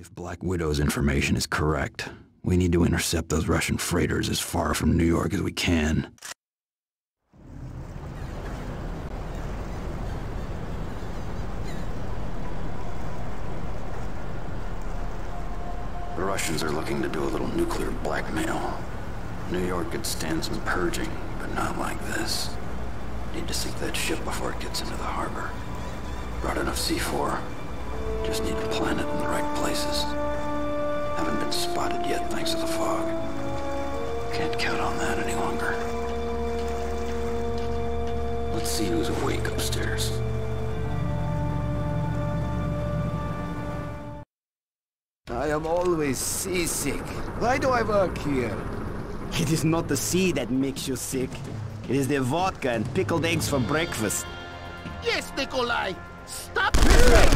If Black Widow's information is correct, we need to intercept those Russian freighters as far from New York as we can. The Russians are looking to do a little nuclear blackmail. New York could stand some purging, but not like this. Need to sink that ship before it gets into the harbor. Brought enough C4. Just need to plant it in the right places. Haven't been spotted yet thanks to the fog. Can't count on that any longer. Let's see who's awake upstairs. I am always seasick. Why do I work here? It is not the sea that makes you sick. It is the vodka and pickled eggs for breakfast. Yes, Nikolai! Stop! I'll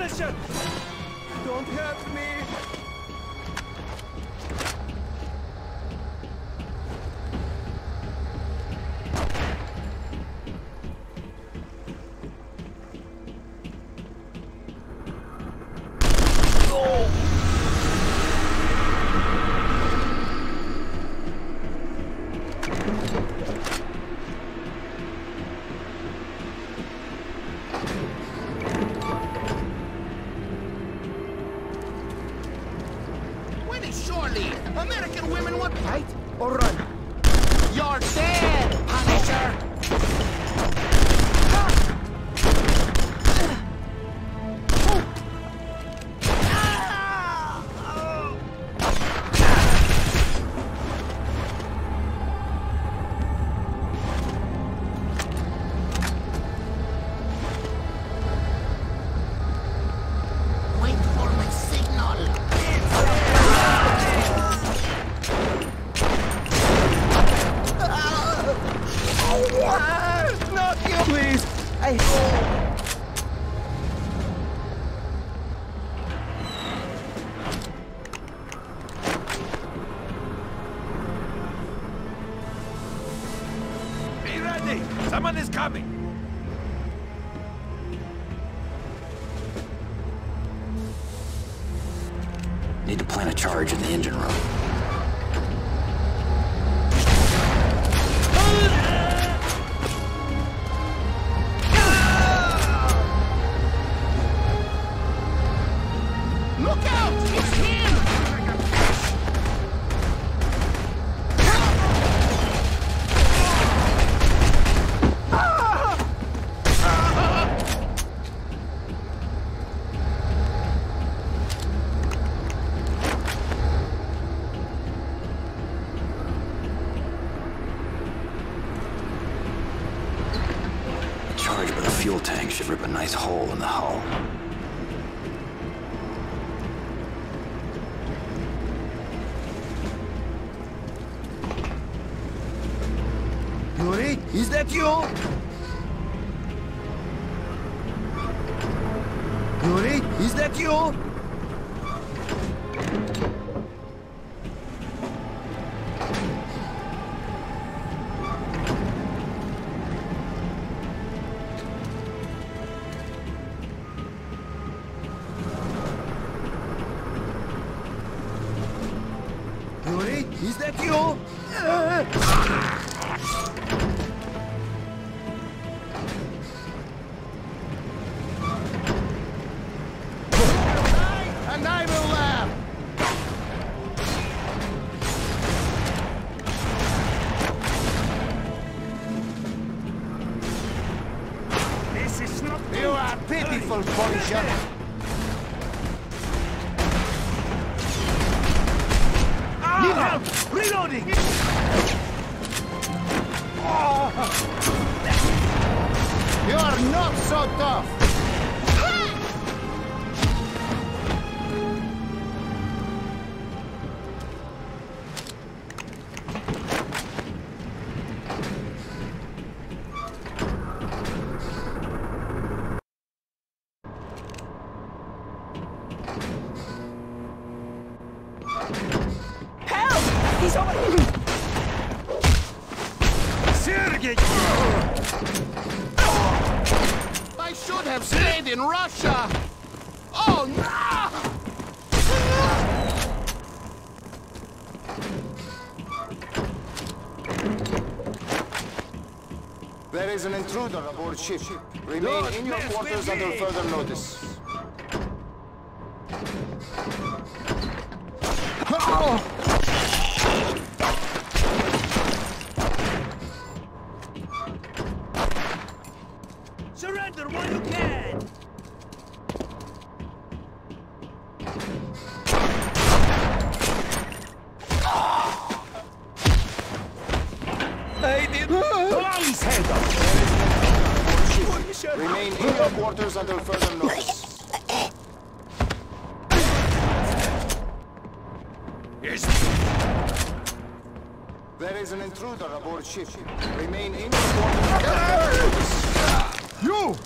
Don't hurt Need to plant a charge in the engine room. Fuel tank should rip a nice hole in the hull. Yuri, is that you? Yuri, is that you? you! This is not... You are pitiful, Borisha! Help! Reloading! You are not so tough. Help! Sergei! I should have stayed in Russia. Oh no! There is an intruder aboard ship. Remain in your quarters until further notice. Ship. Remain in your quarters until. You!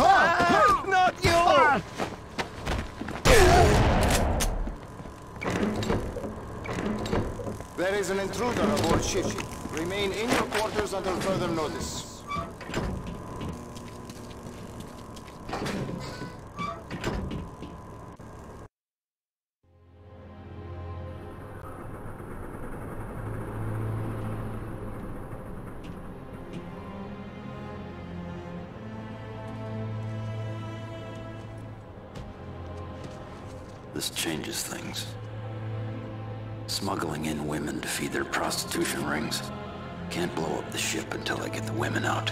Ah! Not you! There is an intruder aboard ship. Remain in your quarters until further notice. This changes things. Smuggling in women to feed their prostitution rings. Can't blow up the ship until I get the women out.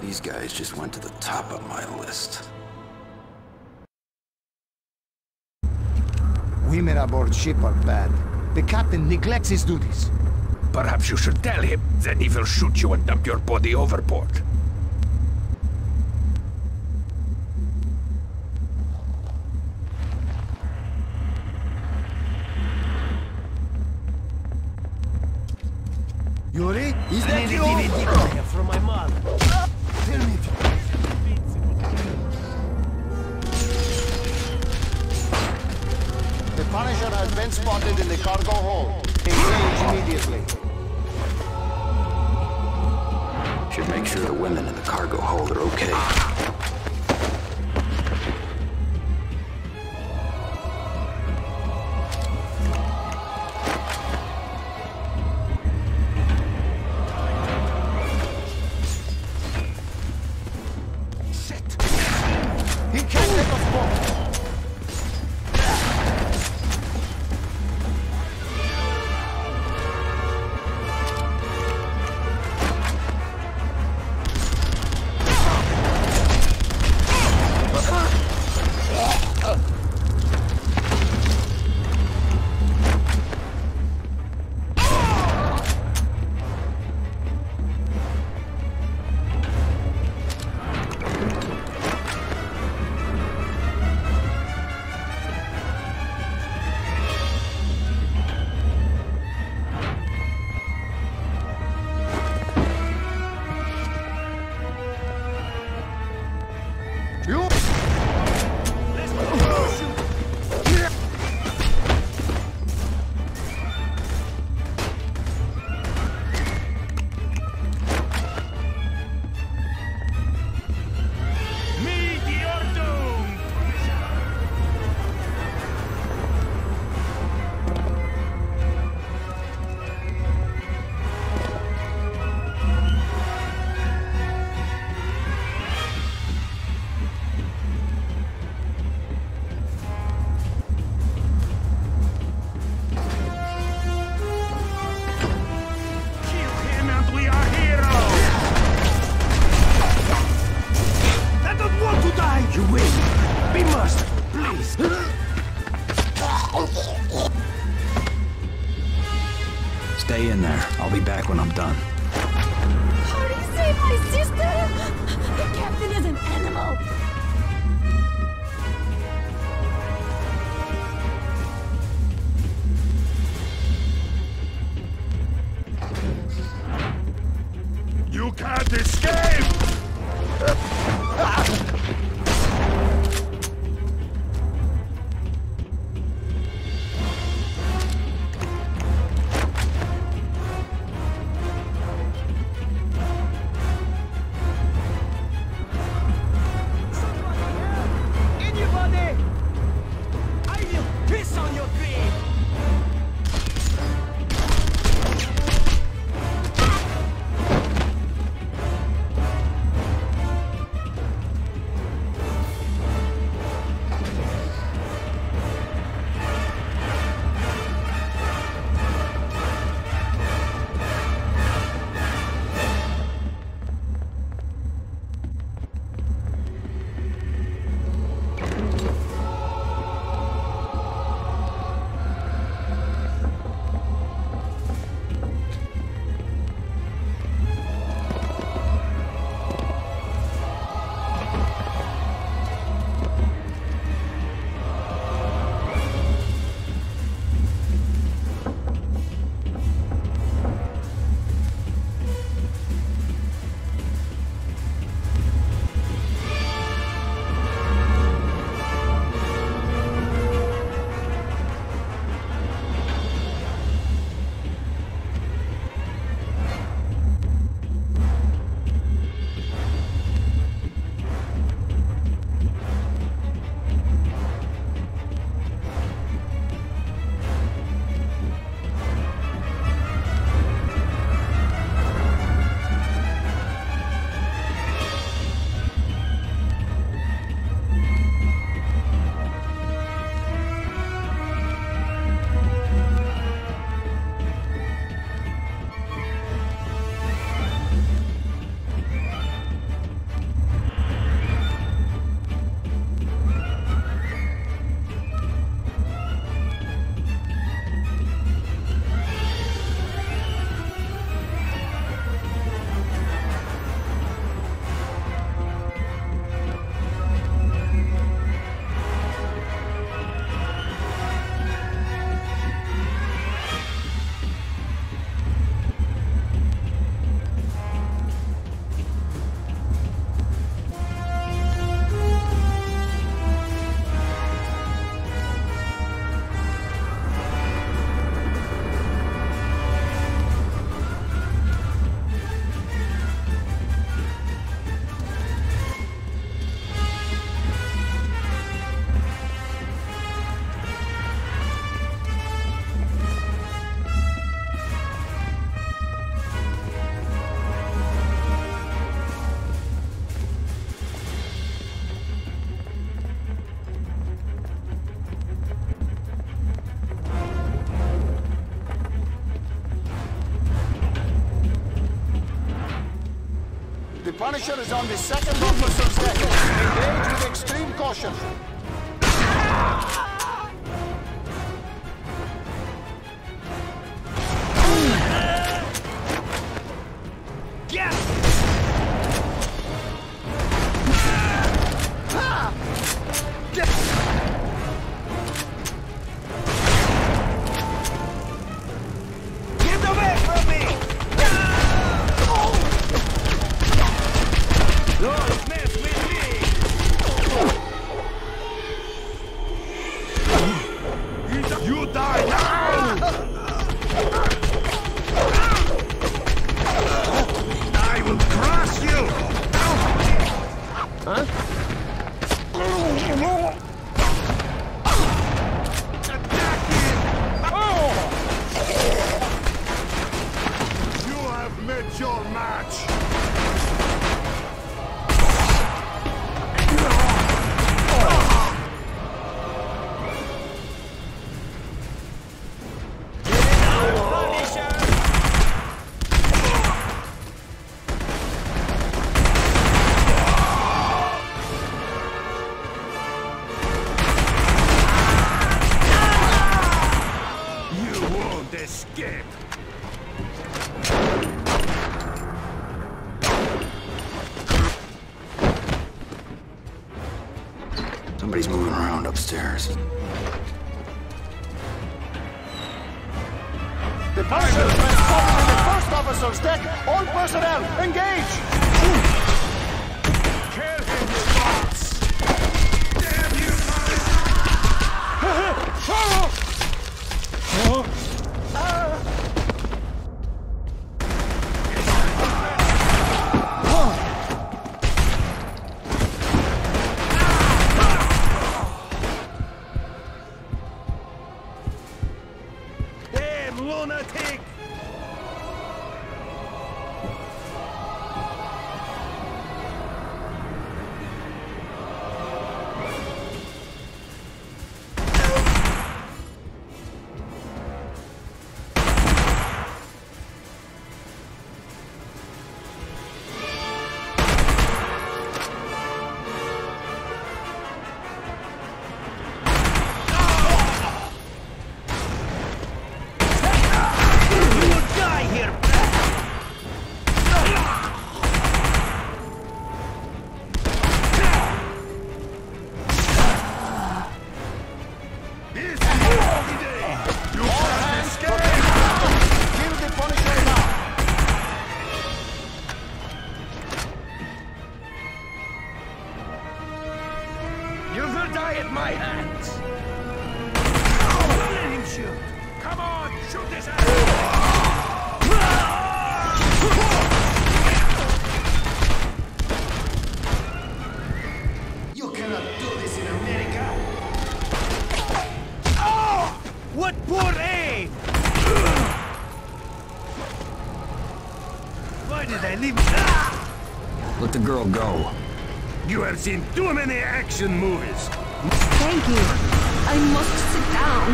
These guys just went to the top of my list. Women aboard ship are bad. The captain neglects his duties. Perhaps you should tell him, then he will shoot you and dump your body overboard. Yuri? Is I that need a you? DVD player from my mother. Tell me. The Punisher has been spotted in the cargo hold. Engage immediately. Christ! Stay in there. I'll be back when I'm done. Harding saved my sister! The captain is an animal! You can't escape! Punisher is on the second officer's deck. Engage with extreme caution. Yes! Get Somebody's moving around upstairs. The Punisher has in the first officer's deck. All personnel, engage! Go. You have seen too many action movies. Thank you. I must sit down.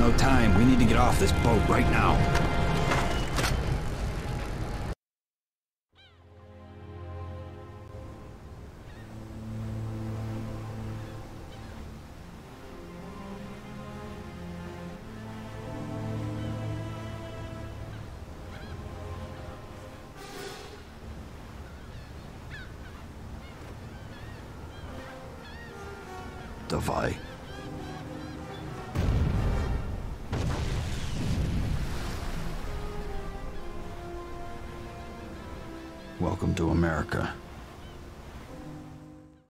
No time. We need to get off this boat right now. Davai. Welcome to America.